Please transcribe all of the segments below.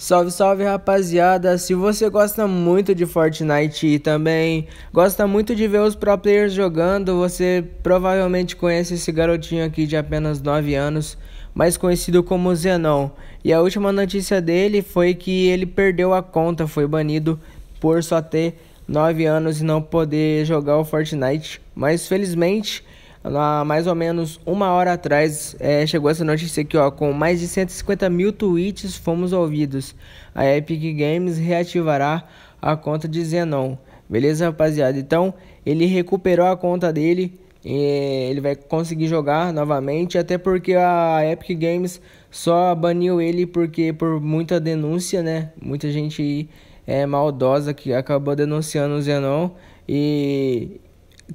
Salve, salve rapaziada! Se você gosta muito de Fortnite e também gosta muito de ver os pro players jogando, você provavelmente conhece esse garotinho aqui de apenas 9 anos, mais conhecido como Zenon. E a última notícia dele foi que ele perdeu a conta, foi banido por só ter 9 anos e não poder jogar o Fortnite. Mas felizmente Há mais ou menos uma hora atrás é, chegou essa notícia aqui, ó, com mais de 150 mil tweets fomos ouvidos. A Epic Games reativará a conta de Zenon. Beleza, rapaziada? Então, ele recuperou a conta dele. ele vai conseguir jogar novamente, até porque a Epic Games só baniu ele porque por muita denúncia, né? Muita gente é maldosa que acabou denunciando o Zenon e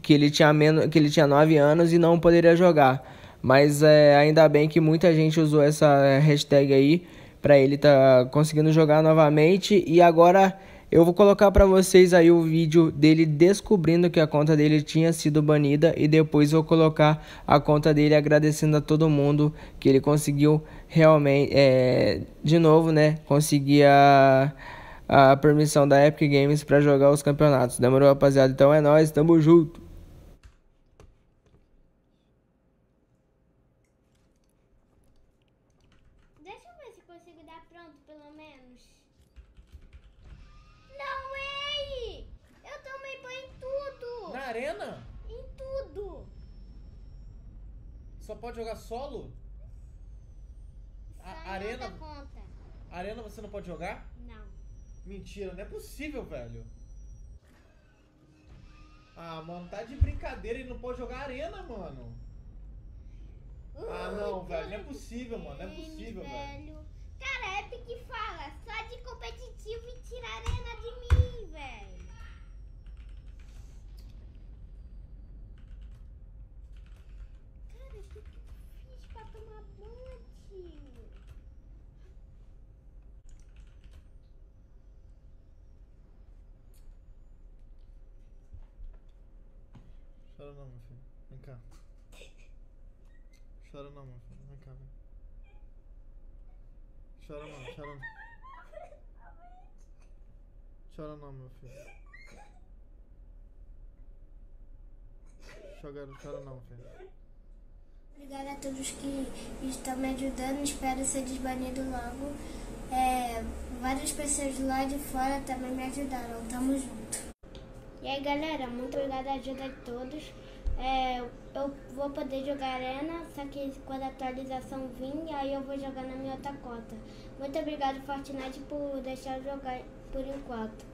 que ele tinha menos, que ele tinha 9 anos e não poderia jogar. Mas é, ainda bem que muita gente usou essa hashtag aí para ele tá conseguindo jogar novamente e agora eu vou colocar para vocês aí o vídeo dele descobrindo que a conta dele tinha sido banida e depois vou colocar a conta dele agradecendo a todo mundo que ele conseguiu realmente é, de novo, né, conseguir a a permissão da Epic Games para jogar os campeonatos. Demorou, rapaziada? Então é nóis, tamo junto. Deixa eu ver se consigo dar pronto, pelo menos. Não, way! Eu tomei banho em tudo! Na arena? Em tudo! Só pode jogar solo? A arena. conta. Arena você não pode jogar? Não. Mentira, não é possível, velho. Ah, mano, tá de brincadeira e não pode jogar arena, mano. Não, velho, não é possível, mano, não é possível, velho. Cara, Epic fala só de competitivo e tira a arena de mim, velho. Cara, o que eu fiz pra tomar banho? Chora não, meu filho. Vem cá. Chora não, filho. Vem cá, vem. Chora não, chora não. Chora não, meu filho. Chora, chora não, filho. Obrigada a todos que estão me ajudando. Espero ser desbanido logo. É, várias pessoas lá de fora também me ajudaram. Tamo junto. E aí, galera, muito obrigada a ajuda de todos. É, eu vou poder jogar arena, só que quando a atualização vir, aí eu vou jogar na minha outra conta. Muito obrigado, Fortnite, por deixar eu jogar por enquanto.